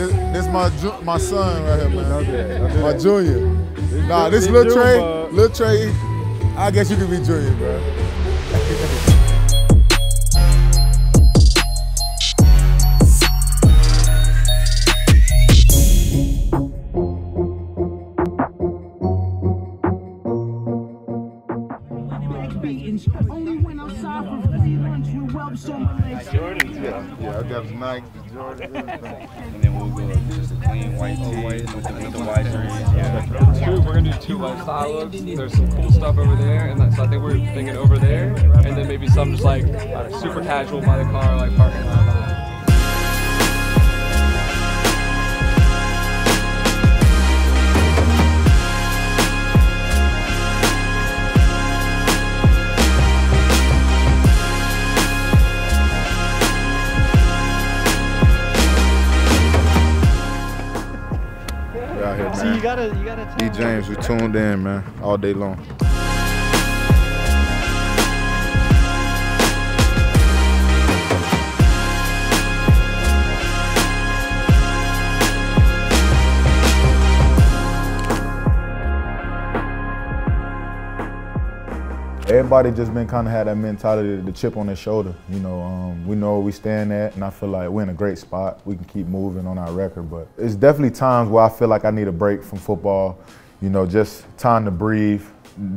This, this my ju- my son right here, man. Don't do that. Don't do My junior. Nah, this little Trey, little Trey. I guess you could be junior, bro. lunch with Welch on my legs. Yeah, I got Nike, Jordan. And then we'll go just a clean white tee with the, with the white jersey. Yeah. Two, we're gonna do two lifestyle looks. There's some cool stuff over there, and that, so I think we're thinking over there, and then maybe some just like uh, super casual by the car, like parking lot. Gotta, you gotta. E. tell- James, we tuned in, man, all day long. Everybody just been kind of had that mentality, the chip on their shoulder. You know, um, we know where we stand at, and I feel like we're in a great spot. We can keep moving on our record, but it's definitely times where I feel like I need a break from football. You know, just time to breathe,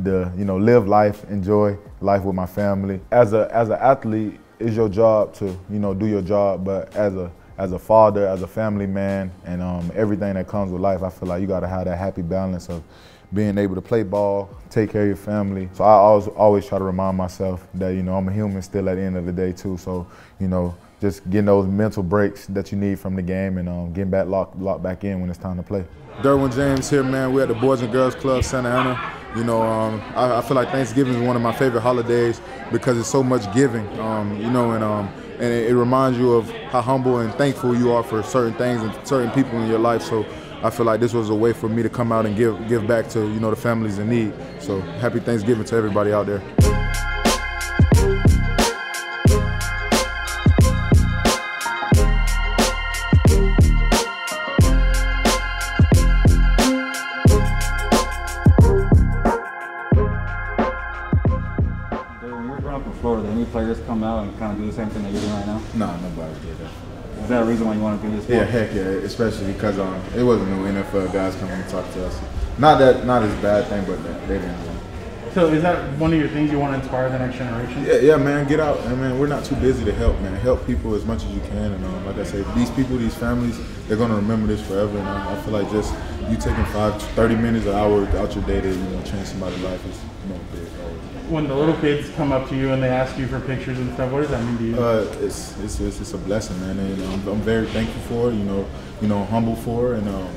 the you know, live life, enjoy life with my family. As a as an athlete, it's your job to you know do your job, but as a as a father, as a family man, and um, everything that comes with life, I feel like you got to have that happy balance of being able to play ball, take care of your family. So I always always try to remind myself that you know I'm a human still at the end of the day too. So you know just getting those mental breaks that you need from the game and um, getting back locked locked back in when it's time to play. Derwin James here, man. We're at the Boys and Girls Club Santa Ana. You know, um, I, I feel like Thanksgiving is one of my favorite holidays because it's so much giving. Um, you know, and um, and it, it reminds you of how humble and thankful you are for certain things and certain people in your life. So I feel like this was a way for me to come out and give give back to you know the families in need. So happy Thanksgiving to everybody out there. Dude, when you were growing up in Florida, did any players come out and kind of do the same thing that you're doing right now? Nah, nobody did that. Is that a reason why you want to do this? Yeah, heck yeah, especially because um, it wasn't no NFL guys coming to talk to us. Not that, not as bad thing, but they didn't. it. So is that one of your things you want to inspire the next generation? Yeah, yeah, man, get out, and man, we're not too busy to help, man. Help people as much as you can, and um, like I say, these people, these families, they're gonna remember this forever. And I, I feel like just you taking five, 30 minutes, an hour out your day to you know change somebody's life is you know big. Always. When the little kids come up to you and they ask you for pictures and stuff, what does that mean to you? Uh, it's, it's it's it's a blessing, man, and I'm, I'm very thankful for it. You know, you know, humble for it, and um,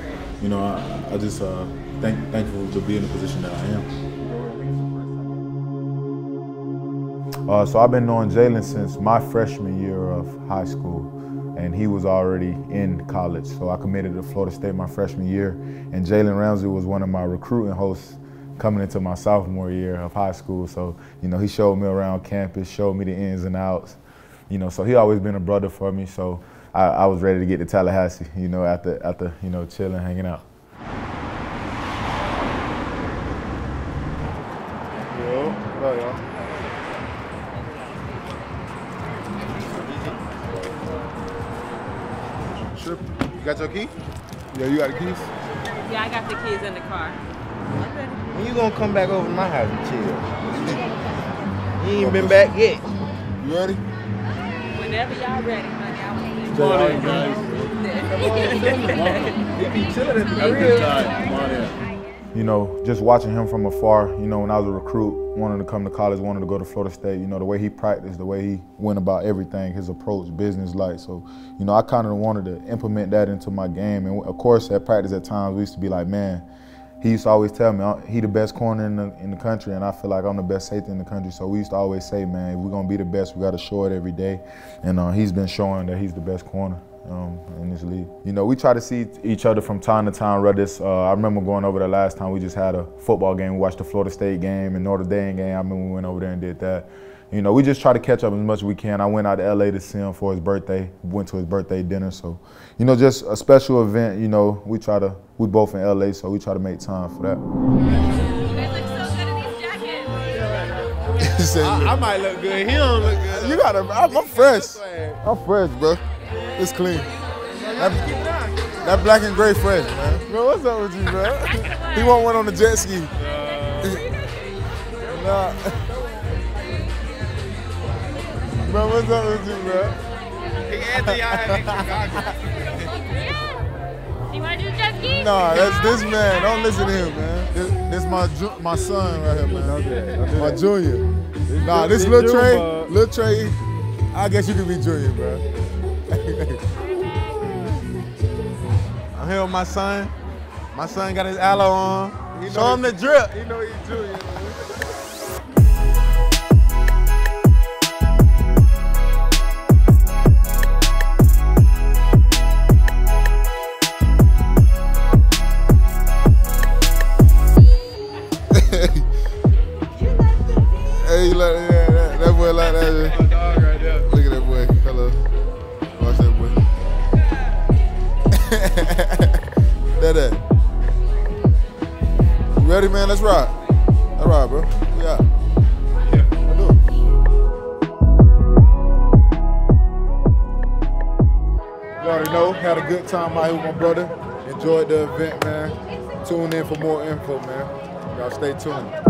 you know, I, I just uh, thank thankful to be in the position that I am. Uh, so I've been knowing Jalen since my freshman year of high school, and he was already in college. So I committed to Florida State my freshman year, and Jalen Ramsey was one of my recruiting hosts coming into my sophomore year of high school. So you know he showed me around campus, showed me the ins and outs. You know, so he always been a brother for me. So I, I was ready to get to Tallahassee. You know, after after you know chilling, hanging out. Yo, hello, y'all. Sure. You got your key? Yeah, you got the keys? Yeah, I got the keys in the car. When you gonna come back over to my house and chill? you ain't been back yet. You ready? Whenever y'all ready, honey, I will Come on in, You know, just watching him from afar, you know, when I was a recruit, wanted to come to college, wanted to go to Florida State, you know, the way he practiced, the way he went about everything, his approach, business like. So, you know, I kind of wanted to implement that into my game. And of course, at practice at times, we used to be like, man, he used to always tell me, "Uh, he the best corner in the, in the country, and I feel like I'm the best safety in the country. So we used to always say, man, if we're gonna be the best, we gotta show it every day. And uh, he's been showing that he's the best corner um, in this league. You know, we try to see each other from time to time. It's, uh, I remember going over there last time. We just had a football game. We watched the Florida State game and Notre Dame game. I remember we went over there and did that. You know, we just try to catch up as much as we can. I went out to LA to see him for his birthday. Went to his birthday dinner. So, you know, just a special event. You know, we try to. We both in LA, so we try to make time for that. I, I might look good. He don't look good. You gotta. I'm, I'm fresh. I'm fresh, bro. It's clean. That, that black and gray fresh, man. Bro, what's up with you, bro? he want one on the jet ski. nah. bro, what's up with you, bro? He Anthony, I had extra You want to do jet ski? Nah, that's this man. Don't listen to him, man. This, this my ju- my son right here, man. My junior. Nah, this little Trey, little Trey. I guess you could be junior, bro. I'm here with my son. My son got his Alo on. Show him the drip. He know he's junior. Like, yeah, that, that boy like that. Right. Look at that boy. Hello. Watch that boy. that that. You ready, man? Let's ride. Let's ride, bro. We out. Yeah. You already know. Had a good time out here with my brother. Enjoyed the event, man. Tune in for more info, man. Y'all stay tuned.